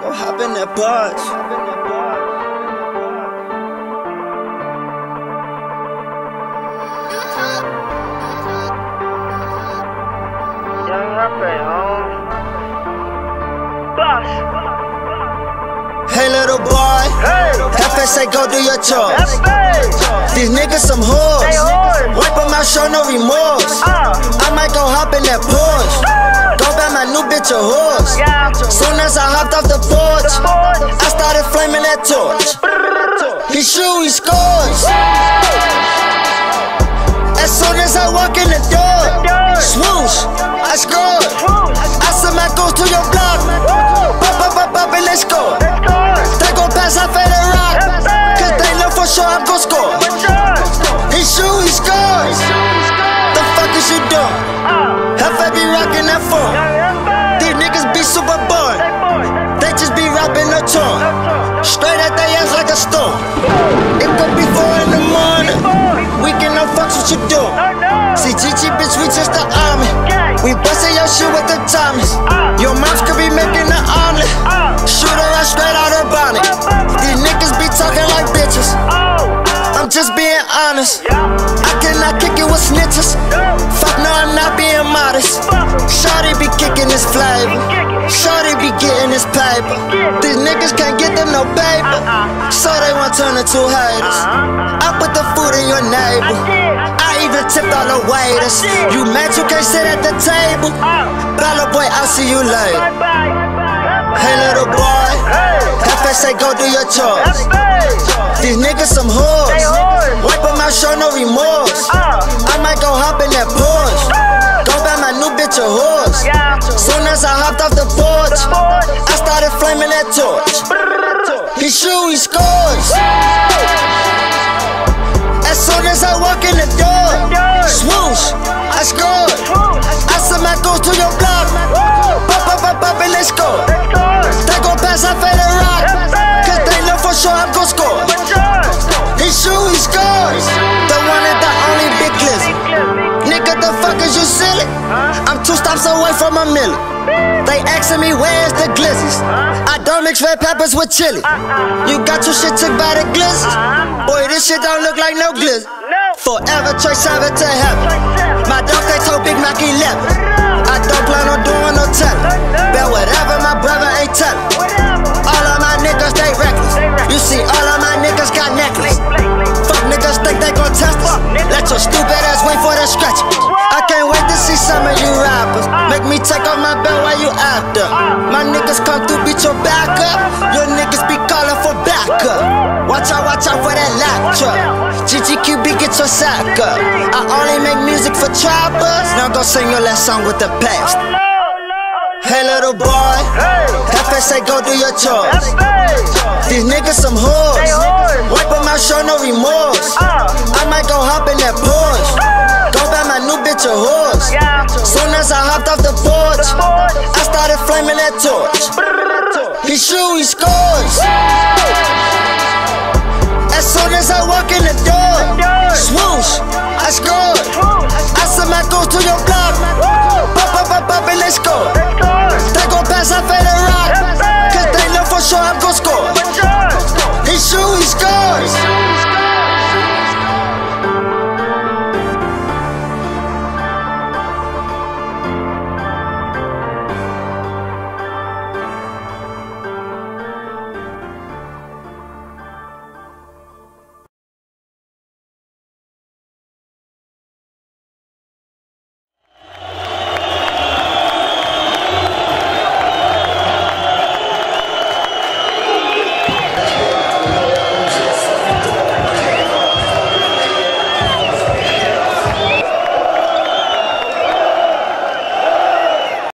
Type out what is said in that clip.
Go hop in that bus. Young rapper, home. Boss. Hey little boy, Hey. FSA go do your chores. These niggas some whores. Wipe them out, show no remorse. Ah. Soon as I hopped off the porch, Boys. I started flaming that torch. He shoot, he scores. As soon as I walk in the door, swoosh, I scored. Fuck no, I'm not being modest. Shorty be kicking this flavor. Shorty be getting this paper. These niggas can't get them no paper. So they want turn into haters. I put the food in your neighbor. I even tipped all the waiters. You mad you can't sit at the table? Bella boy, I'll see you later. Hey little boy, FSA go do your chores. These niggas some whores. Wipe them out, show no remorse. Soon as I hopped off the porch, I started flaming that torch. He shoot, he scores. Two stops away from a million. They asking me where's the glizzies. I don't mix red peppers with chili. You got your shit took by the glizzies. Boy, this shit don't look like no glizzy. Forever church seven to heaven. My dog they told Big Mac 11. Watch out, watch out for that laptop. GGQB, get your sack up. I only make music for trappers. Now go sing your last song with the past. Hey little boy, FSA go do your chores. These niggas some whores. Wipe them out, show no remorse. I might go hop in that Porsche. Go buy my new bitch a horse. Soon as I hopped off the porch, I started flaming that torch. He shoot, he scores since I walk in the door. Swoosh, I score. I set my goals to your